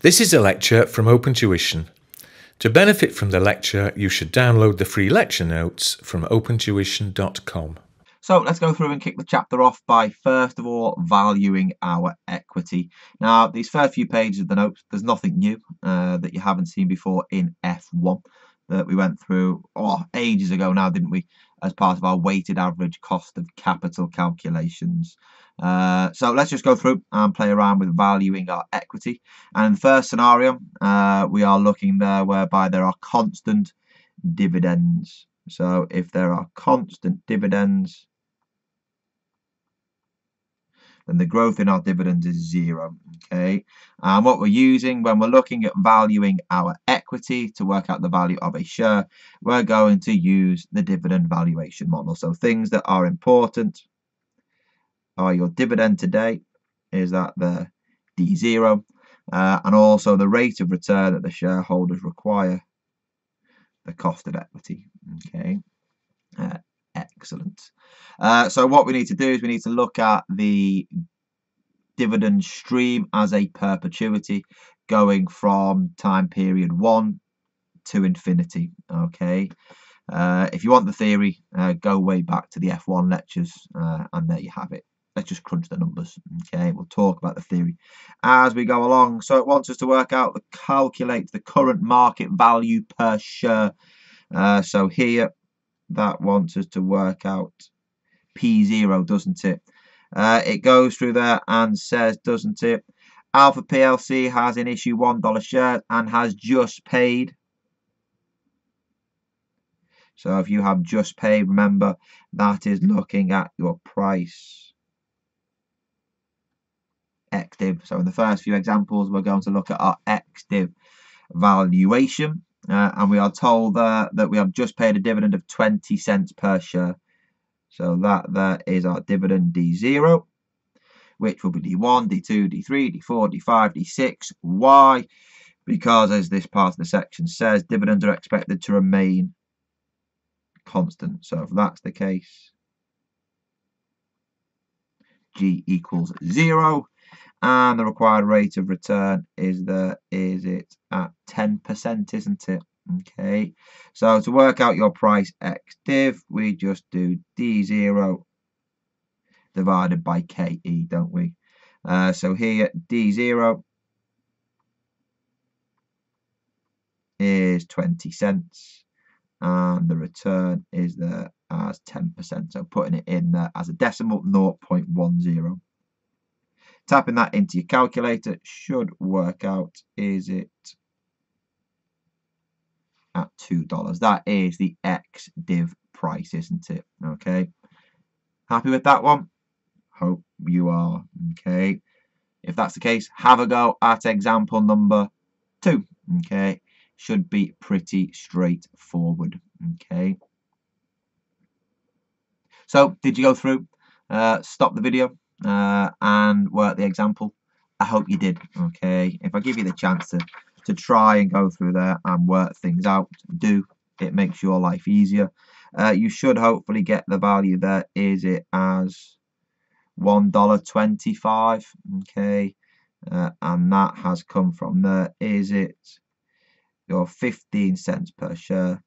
This is a lecture from Open Tuition. To benefit from the lecture, you should download the free lecture notes from opentuition.com. So let's go through and kick the chapter off by first of all valuing our equity. Now, these first few pages of the notes, there's nothing new uh, that you haven't seen before in F1 that we went through oh, ages ago now, didn't we? As part of our weighted average cost of capital calculations. Uh, so let's just go through and play around with valuing our equity. And in the first scenario, uh, we are looking there whereby there are constant dividends. So if there are constant dividends, then the growth in our dividends is zero. Okay, and what we're using when we're looking at valuing our equity to work out the value of a share, we're going to use the dividend valuation model. So things that are important are your dividend today, is that the D0, uh, and also the rate of return that the shareholders require, the cost of equity. Okay, uh, excellent. Uh, so what we need to do is we need to look at the dividend stream as a perpetuity going from time period one to infinity. Okay. Uh, if you want the theory, uh, go way back to the F1 lectures, uh, and there you have it let's just crunch the numbers okay we'll talk about the theory as we go along so it wants us to work out the calculate the current market value per share uh, so here that wants us to work out p0 doesn't it uh, it goes through there and says doesn't it alpha plc has in issue one dollar share and has just paid so if you have just paid remember that is looking at your price XDiv. So in the first few examples, we're going to look at our XDiv valuation. Uh, and we are told uh, that we have just paid a dividend of 20 cents per share. So that there is our dividend D0, which will be D1, D2, D3, D4, D5, D6. Why? Because as this part of the section says, dividends are expected to remain constant. So if that's the case, G equals 0 and the required rate of return is the is it at 10% isn't it okay so to work out your price x div we just do d0 divided by ke don't we uh, so here d0 is 20 cents and the return is there as 10% so putting it in there as a decimal 0.10 Tapping that into your calculator should work out, is it at $2? That is the X div price, isn't it? Okay. Happy with that one? Hope you are. Okay. If that's the case, have a go at example number two. Okay. Should be pretty straightforward. Okay. So, did you go through? Uh, stop the video, uh, and work the example. I hope you did. Okay, if I give you the chance to to try and go through there and work things out, do it makes your life easier. Uh, you should hopefully get the value there. Is it as one dollar twenty-five? Okay, uh, and that has come from there. Is it your fifteen cents per share?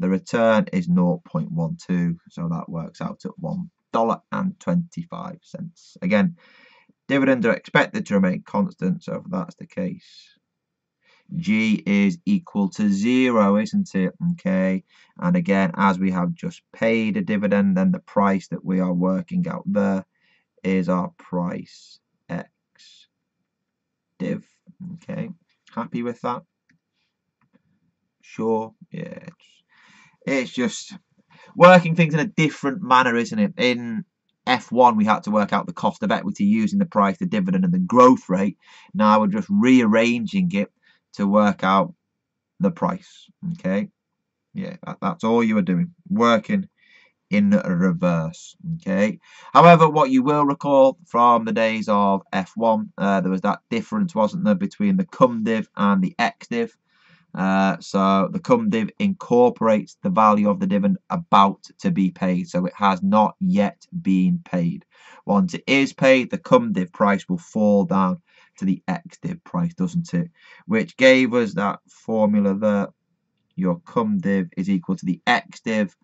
The return is 0.12, so that works out at $1.25. Again, dividends are expected to remain constant, so if that's the case, G is equal to zero, isn't it? Okay, and again, as we have just paid a dividend, then the price that we are working out there is our price X div. Okay, happy with that? Sure, yeah. It's, just working things in a different manner, isn't it? In F1, we had to work out the cost of equity using the price, the dividend, and the growth rate. Now we're just rearranging it to work out the price. Okay, yeah, that, that's all you are doing, working in reverse. Okay. However, what you will recall from the days of F1, uh, there was that difference, wasn't there, between the cum div and the x div. Uh, so the cum div incorporates the value of the dividend about to be paid. So it has not yet been paid. Once it is paid, the cum div price will fall down to the ex-div price, doesn't it? Which gave us that formula that your cum div is equal to the ex-div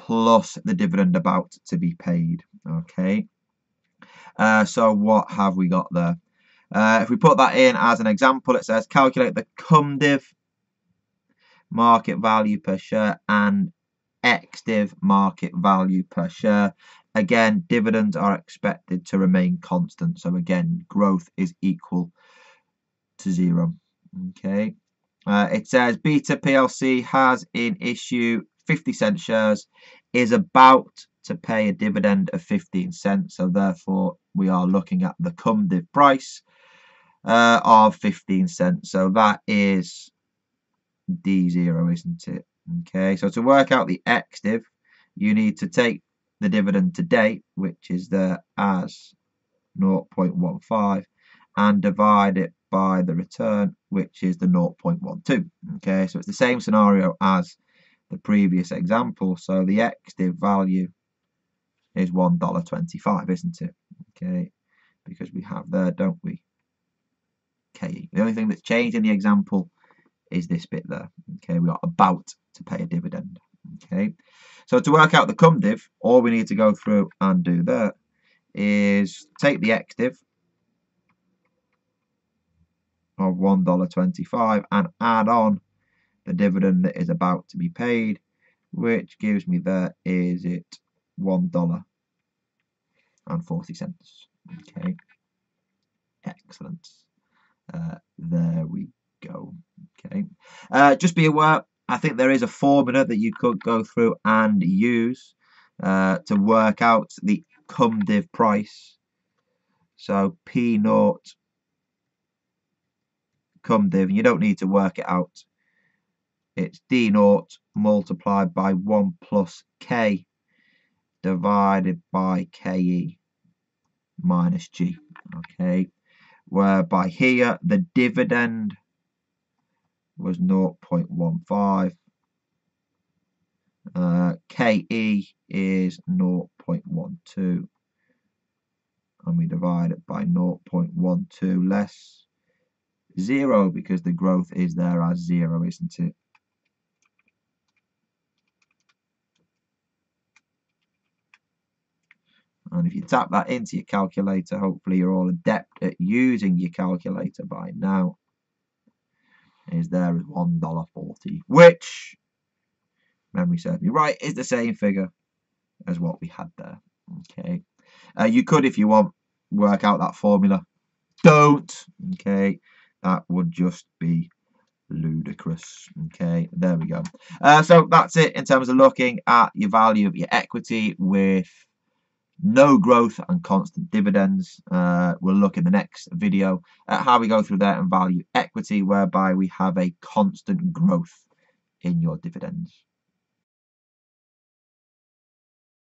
plus the dividend about to be paid. Okay. Uh, so what have we got there? Uh, if we put that in as an example, it says calculate the cum div market value per share and ex-div market value per share. Again, dividends are expected to remain constant. So again, growth is equal to zero. Okay. Uh, it says Beta PLC has in issue 50 cent shares, is about to pay a dividend of 15 cents. So therefore, we are looking at the cum div price uh, of 15 cents. So that is D0, isn't it? Okay, so to work out the X div, you need to take the dividend to date, which is there as 0.15, and divide it by the return, which is the 0.12. Okay, so it's the same scenario as the previous example. So the X div value is $1.25, isn't it? Okay, because we have there, don't we? Okay, the only thing that's changed in the example is this bit there. Okay, we are about to pay a dividend. Okay, so to work out the cum div, all we need to go through and do there is take the x div of $1.25 and add on the dividend that is about to be paid, which gives me there is it $1 and 40 cents. Okay, excellent. Uh, there we go. Okay, uh, just be aware. I think there is a formula that you could go through and use uh, to work out the cum div price. So P naught cum div. You don't need to work it out. It's D naught multiplied by 1 plus K divided by KE minus G. Okay, whereby here the dividend was 0.15. Uh, KE is 0.12 and we divide it by 0.12 less 0 because the growth is there as 0 isn't it and if you tap that into your calculator hopefully you're all adept at using your calculator by now is there as $1.40, which, memory serves me right, is the same figure as what we had there. Okay, uh, you could, if you want, work out that formula. Don't, okay, that would just be ludicrous. Okay, there we go. Uh, so that's it in terms of looking at your value of your equity with no growth and constant dividends. Uh, we'll look in the next video at how we go through that and value equity, whereby we have a constant growth in your dividends.